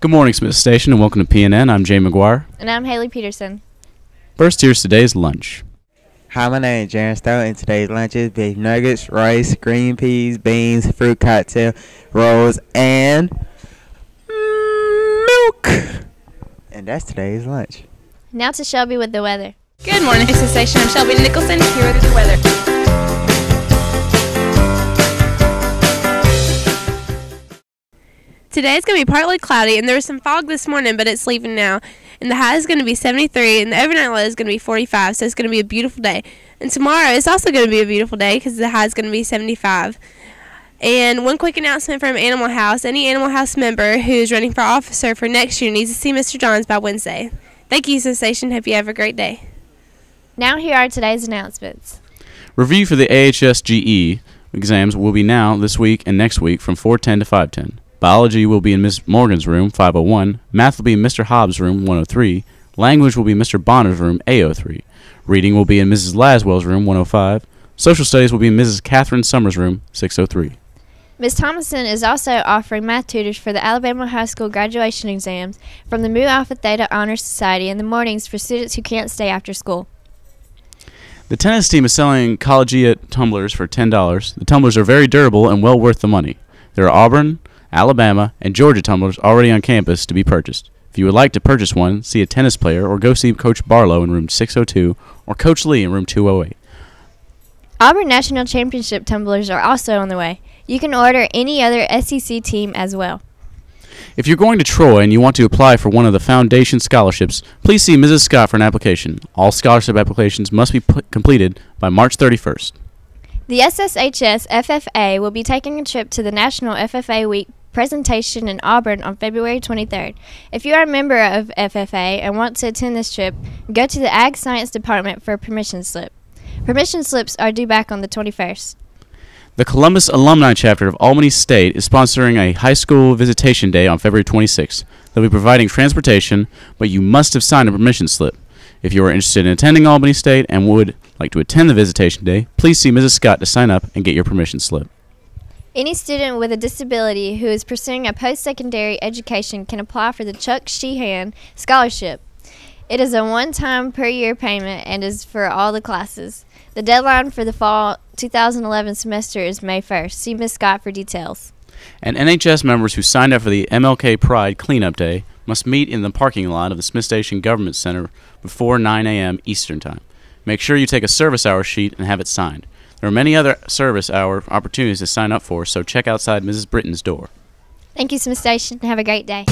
Good morning, Smith Station, and welcome to PNN. I'm Jay McGuire. And I'm Haley Peterson. First, here's today's lunch. Hi, my name is Jaron Stowe, and today's lunch is beef nuggets, rice, green peas, beans, fruit cocktail, rolls, and milk. And that's today's lunch. Now to Shelby with the weather. Good morning, Smith Station. I'm Shelby Nicholson here with the weather. Today it's going to be partly cloudy, and there was some fog this morning, but it's leaving now. And the high is going to be 73, and the overnight low is going to be 45, so it's going to be a beautiful day. And tomorrow is also going to be a beautiful day because the high is going to be 75. And one quick announcement from Animal House any Animal House member who is running for officer for next year needs to see Mr. Johns by Wednesday. Thank you, Smiths Station. Hope you have a great day. Now, here are today's announcements. Review for the AHSGE exams will be now this week and next week from 410 to 510. Biology will be in Miss Morgan's room, 501. Math will be in Mr. Hobbs' room, 103. Language will be in Mr. Bonner's room, A03. Reading will be in Mrs. Laswell's room, 105. Social studies will be in Mrs. Catherine Summers' room, 603. Ms. Thomason is also offering math tutors for the Alabama High School graduation exams from the Mu Alpha Theta Honor Society in the mornings for students who can't stay after school. The tennis team is selling collegiate tumblers for $10. The tumblers are very durable and well worth the money. There are Auburn, Alabama, and Georgia tumblers already on campus to be purchased. If you would like to purchase one, see a tennis player or go see Coach Barlow in room 602 or Coach Lee in room 208. Auburn National Championship tumblers are also on the way. You can order any other SEC team as well. If you're going to Troy and you want to apply for one of the foundation scholarships, please see Mrs. Scott for an application. All scholarship applications must be put completed by March 31st. The SSHS FFA will be taking a trip to the National FFA Week presentation in Auburn on February 23rd. If you are a member of FFA and want to attend this trip, go to the Ag Science Department for a permission slip. Permission slips are due back on the 21st. The Columbus Alumni Chapter of Albany State is sponsoring a high school visitation day on February 26th. They'll be providing transportation, but you must have signed a permission slip. If you are interested in attending Albany State and would like to attend the visitation day, please see Mrs. Scott to sign up and get your permission slip. Any student with a disability who is pursuing a post secondary education can apply for the Chuck Sheehan Scholarship. It is a one time per year payment and is for all the classes. The deadline for the fall 2011 semester is May 1st. See Ms. Scott for details. And NHS members who signed up for the MLK Pride Cleanup Day must meet in the parking lot of the Smith Station Government Center before 9 a.m. Eastern Time. Make sure you take a service hour sheet and have it signed. There are many other service hour opportunities to sign up for, so check outside Mrs. Britton's door. Thank you, Smith Station. Have a great day.